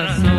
corazón.